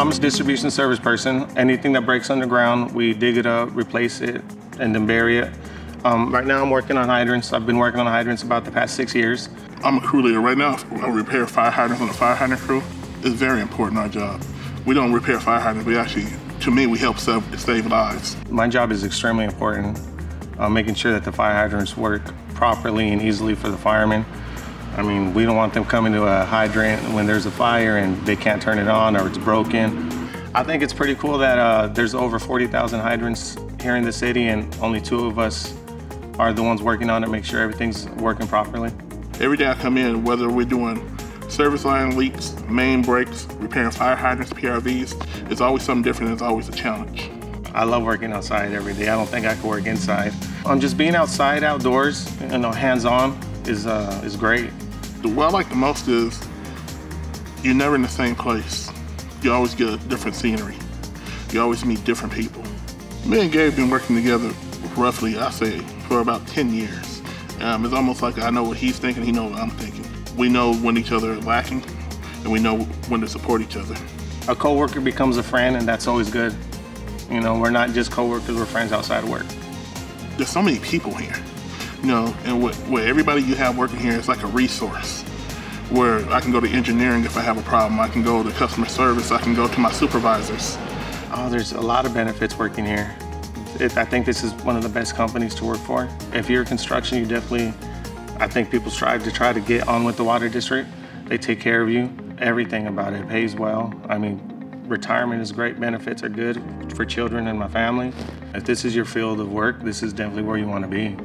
I'm a distribution service person. Anything that breaks underground, we dig it up, replace it, and then bury it. Um, right now I'm working on hydrants. I've been working on hydrants about the past six years. I'm a crew leader right now. I repair fire hydrants on the fire hydrant crew. It's very important, our job. We don't repair fire hydrants, we actually, to me, we help save, save lives. My job is extremely important, uh, making sure that the fire hydrants work properly and easily for the firemen. I mean, we don't want them coming to a hydrant when there's a fire and they can't turn it on or it's broken. I think it's pretty cool that uh, there's over 40,000 hydrants here in the city and only two of us are the ones working on it, make sure everything's working properly. Every day I come in, whether we're doing service line leaks, main breaks, repairing fire hydrants, PRVs, it's always something different. It's always a challenge. I love working outside every day. I don't think I could work inside. I'm um, just being outside, outdoors, you know, hands-on is, uh, is great. The what I like the most is you're never in the same place. You always get a different scenery. You always meet different people. Me and Gabe have been working together roughly, I say, for about 10 years. Um, it's almost like I know what he's thinking, he knows what I'm thinking. We know when each other are lacking, and we know when to support each other. A coworker becomes a friend, and that's always good. You know, we're not just coworkers, we're friends outside of work. There's so many people here, you know, and with, with everybody you have working here, it's like a resource where I can go to engineering if I have a problem. I can go to customer service. I can go to my supervisors. Oh, there's a lot of benefits working here. It, I think this is one of the best companies to work for. If you're construction, you definitely, I think people strive to try to get on with the water district. They take care of you. Everything about it pays well. I mean, retirement is great. Benefits are good for children and my family. If this is your field of work, this is definitely where you want to be.